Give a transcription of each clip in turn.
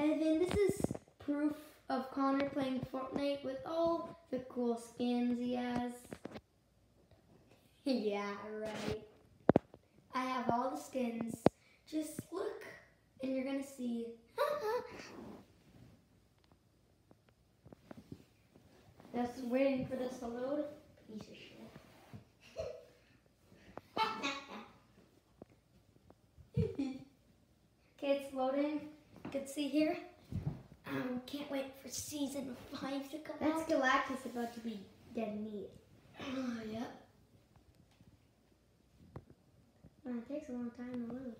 And then this is proof of Connor playing Fortnite with all the cool skins he has. yeah, right. I have all the skins. Just look and you're gonna see. Just waiting for this to load. Piece of shit. okay, it's loading. You can see here. Um, can't wait for season five to come That's out. That's Galactus about to be dead meat. Oh, yep. Well, it takes a long time to load.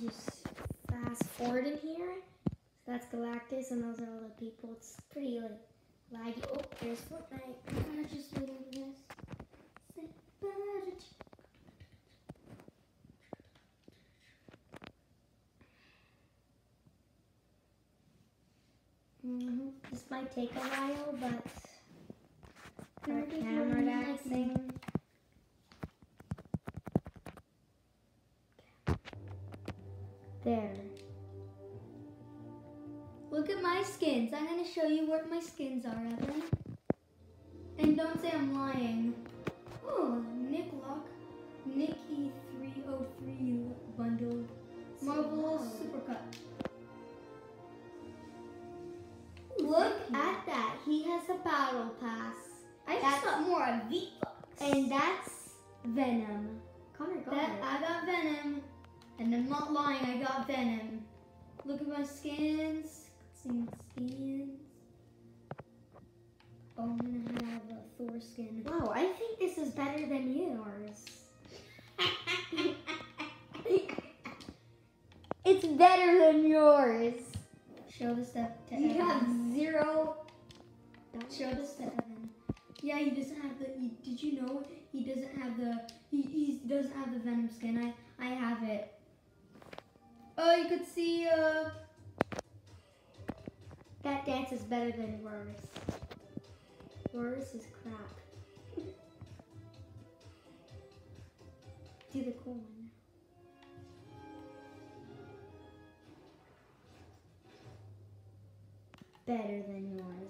You just fast forward in here. So that's Galactus, and those are all the people. It's pretty like laggy. Oh, there's Fortnite. I'm just for this. This might take a while, but our camera like. There. Look at my skins. I'm gonna show you what my skins are, Evan. And don't say I'm lying. Oh, Nick Lock, Nikki got V-Bucks. And that's Venom. Connor got That it. I got Venom, and I'm not lying. I got Venom. Look at my skins. Some skins. Oh, I'm gonna have a Thor skin. Wow, I think this is better than yours. It's better than yours. Show this to, to You Evan. have zero. Don't Show this to Evan. Yeah, he doesn't have the. He, did you know he doesn't have the? He, he doesn't have the Venom skin. I I have it. Oh, you could see. Uh, That dance is better than yours. Yours is crap. Do the cool one. Better than yours.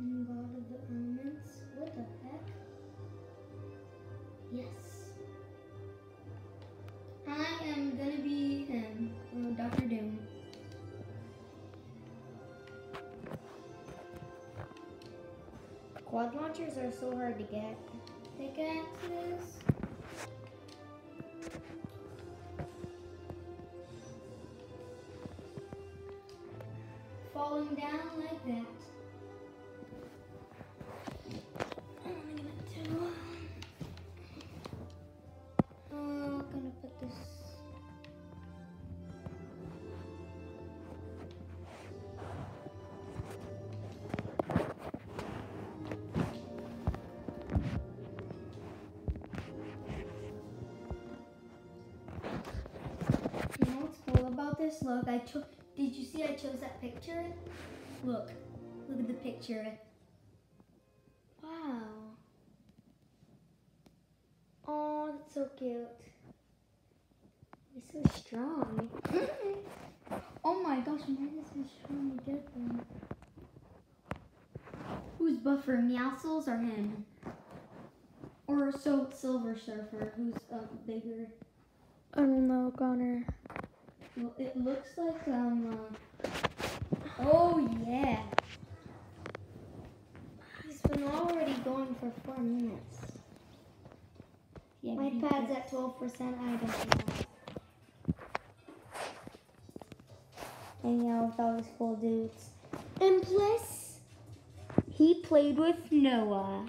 And God of the Elements. What the heck? Yes. I am gonna be him, uh, Doctor Doom. Quad launchers are so hard to get. Pickaxes. Falling down like that. This? Look, I chose. Did you see I chose that picture? Look, look at the picture. Wow. Oh, that's so cute. He's so strong. oh my gosh, mine is so strong to get them. Who's buffer, Meowscles or him? Or so Silver Surfer, who's uh, bigger? I don't know, Connor. Well, it looks like um. Uh, oh yeah. He's been already going for four minutes. Yeah. My pad's at 12%. I don't know. Hanging out with all these cool dudes. And plus, he played with Noah.